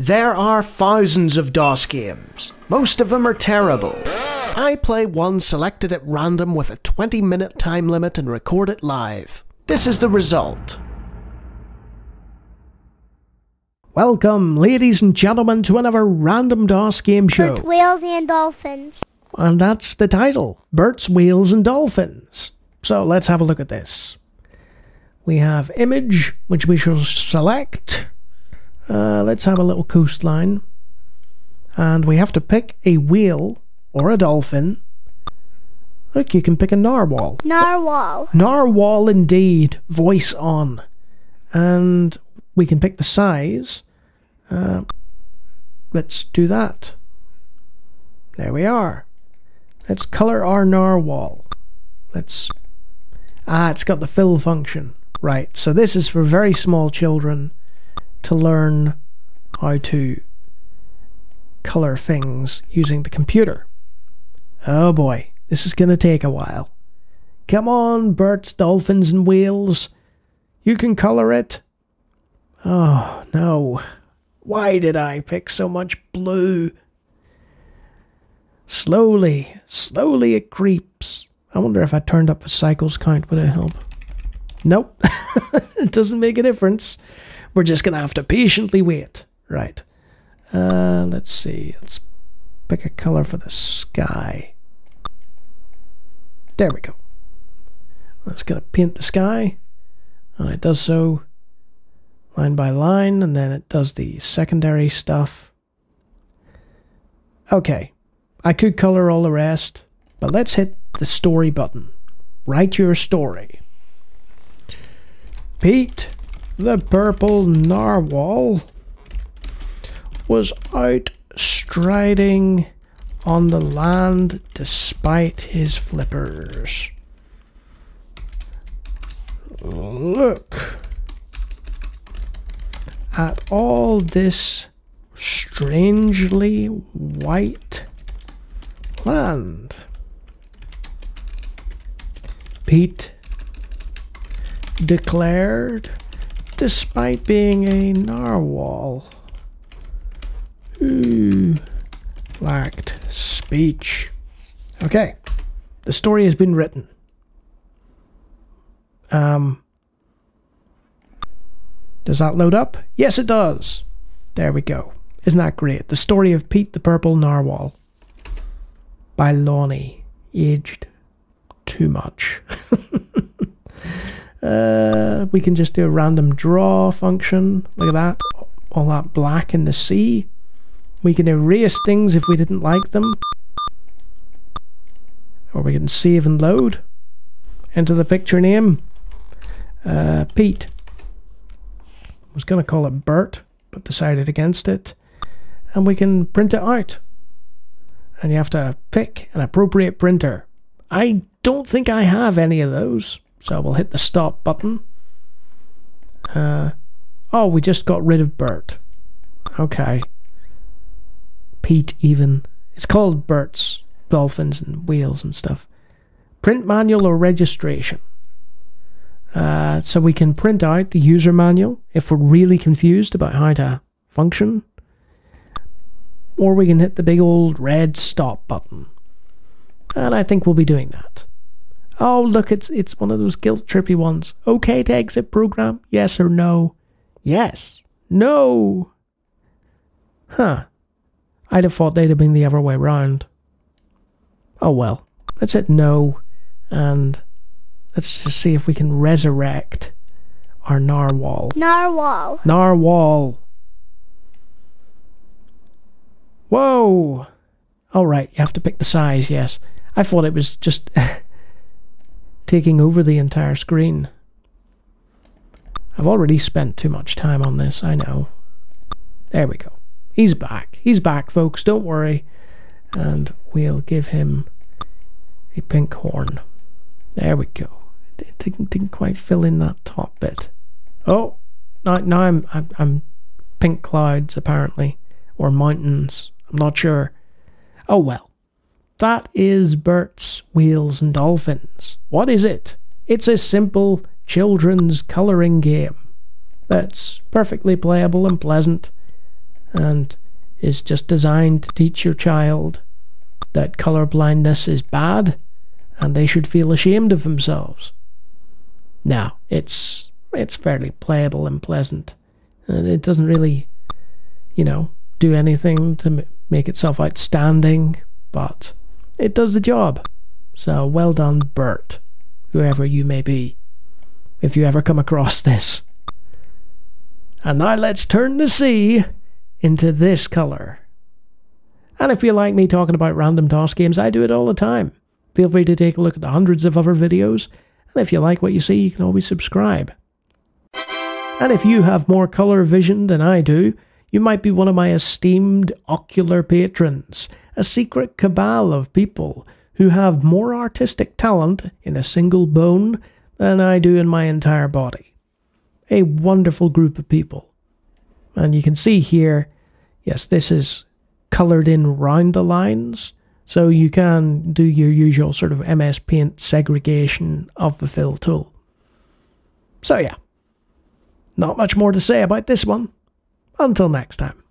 There are thousands of DOS games. Most of them are terrible. I play one selected at random with a 20 minute time limit and record it live. This is the result. Welcome, ladies and gentlemen, to another random DOS game show. Birds, whales, and dolphins. And that's the title Bert's Whales and Dolphins. So let's have a look at this. We have image, which we shall select. Uh, let's have a little coastline. And we have to pick a whale or a dolphin. Look, you can pick a narwhal. Narwhal. Narwhal indeed. Voice on. And we can pick the size. Uh, let's do that. There we are. Let's color our narwhal. Let's... Ah, it's got the fill function. Right, so this is for very small children to learn how to color things using the computer. Oh boy, this is going to take a while. Come on, birds, dolphins, and whales. You can color it. Oh, no. Why did I pick so much blue? Slowly, slowly it creeps. I wonder if I turned up the cycles count, would it help? Nope. it doesn't make a difference. We're just going to have to patiently wait. Right. Uh, let's see. Let's pick a color for the sky. There we go. Let's going to paint the sky. And it does so line by line, and then it does the secondary stuff. Okay. I could color all the rest, but let's hit the story button. Write your story. Pete the purple narwhal was out striding on the land despite his flippers. Look at all this strangely white land. Pete declared despite being a narwhal who lacked speech. Okay, the story has been written. Um, does that load up? Yes, it does. There we go. Isn't that great? The story of Pete the Purple Narwhal by Lawnie, aged too much. Uh, we can just do a random draw function. Look at that. All that black in the sea. We can erase things if we didn't like them. Or we can save and load. Enter the picture name. Uh, Pete. I was going to call it Bert, but decided against it. And we can print it out. And you have to pick an appropriate printer. I don't think I have any of those. So we'll hit the stop button. Uh, oh, we just got rid of Bert. Okay. Pete even. It's called Bert's Dolphins and Whales and stuff. Print manual or registration. Uh, so we can print out the user manual if we're really confused about how to function. Or we can hit the big old red stop button. And I think we'll be doing that. Oh, look, it's it's one of those guilt trippy ones. Okay to exit program? Yes or no? Yes. No. Huh. I'd have thought they'd have been the other way round. Oh well. Let's hit no and let's just see if we can resurrect our narwhal. Narwhal. Narwhal. Whoa. All right, you have to pick the size, yes. I thought it was just taking over the entire screen. I've already spent too much time on this, I know. There we go. He's back. He's back, folks. Don't worry. And we'll give him a pink horn. There we go. It didn't, quite fill in that top bit. Oh, now, now I'm, I'm, I'm pink clouds, apparently. Or mountains. I'm not sure. Oh well. That is Bert's Whales and Dolphins. What is it? It's a simple children's colouring game that's perfectly playable and pleasant. and is just designed to teach your child that color blindness is bad and they should feel ashamed of themselves. Now, it's it's fairly playable and pleasant. It doesn't really, you know, do anything to make itself outstanding, but it does the job. So well done, Bert, whoever you may be, if you ever come across this. And now let's turn the sea into this colour. And if you like me talking about random DOS games, I do it all the time. Feel free to take a look at the hundreds of other videos, and if you like what you see, you can always subscribe. And if you have more colour vision than I do, you might be one of my esteemed ocular patrons, a secret cabal of people who have more artistic talent in a single bone than I do in my entire body. A wonderful group of people. And you can see here, yes, this is coloured in round the lines, so you can do your usual sort of MS Paint segregation of the fill tool. So yeah, not much more to say about this one. Until next time.